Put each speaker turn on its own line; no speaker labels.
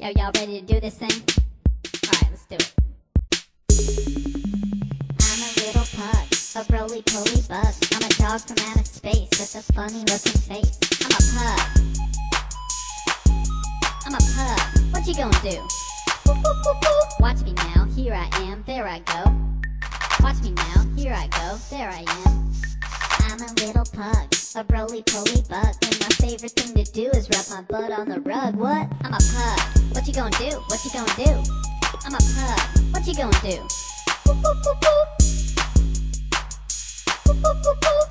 Yo, y'all ready to do this thing? Alright, let's do it. I'm a little pug, a roly poly bug. I'm a dog from outer space with a funny looking face. I'm a pug. I'm a pug. What you gonna do? Watch me now, here I am, there I go. Watch me now, here I go, there I am. I'm a little pug, a roly poly bug, and my favorite thing to do is rub my butt on the rug. What? I'm a pug. What you gonna do? What you gonna do? I'm a pug. What you gonna do? Boop, boop, boop, boop. Boop, boop, boop, boop.